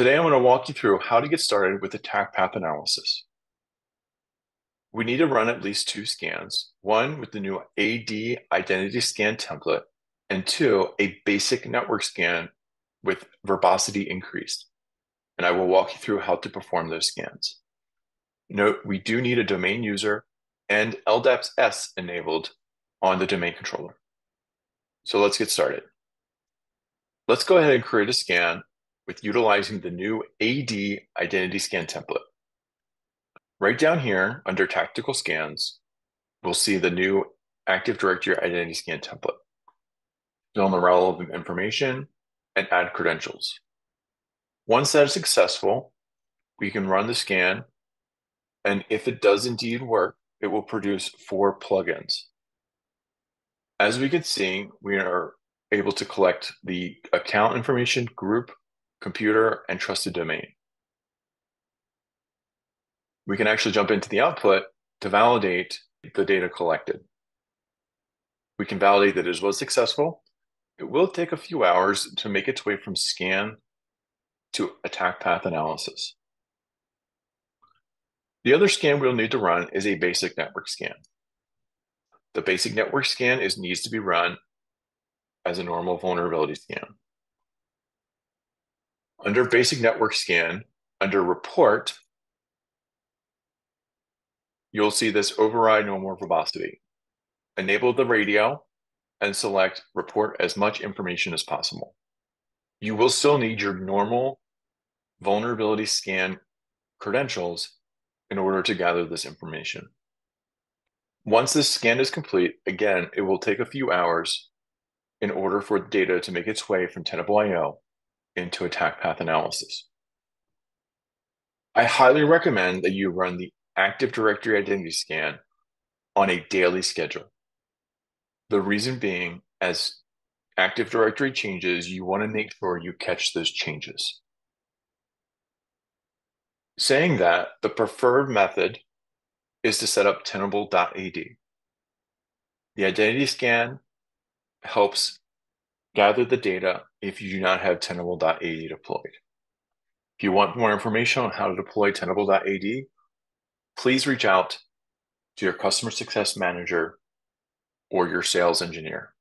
Today, I'm going to walk you through how to get started with attack path analysis. We need to run at least two scans, one with the new AD identity scan template, and two, a basic network scan with verbosity increased. And I will walk you through how to perform those scans. Note, we do need a domain user and LDAP's S enabled on the domain controller. So let's get started. Let's go ahead and create a scan with utilizing the new AD identity scan template. Right down here under tactical scans, we'll see the new Active Directory identity scan template. Fill in the relevant information and add credentials. Once that is successful, we can run the scan. And if it does indeed work, it will produce four plugins. As we can see, we are able to collect the account information, group, computer, and trusted domain. We can actually jump into the output to validate the data collected. We can validate that it was successful. It will take a few hours to make its way from scan to attack path analysis. The other scan we'll need to run is a basic network scan. The basic network scan is needs to be run as a normal vulnerability scan. Under basic network scan, under report, you'll see this override normal verbosity. Enable the radio and select report as much information as possible. You will still need your normal vulnerability scan credentials in order to gather this information. Once this scan is complete, again, it will take a few hours in order for data to make its way from Tenable.io into attack path analysis. I highly recommend that you run the Active Directory Identity Scan on a daily schedule. The reason being, as Active Directory changes, you want to make sure you catch those changes. Saying that, the preferred method is to set up tenable.ad. The identity scan helps gather the data if you do not have tenable.ad deployed. If you want more information on how to deploy tenable.ad, please reach out to your customer success manager or your sales engineer.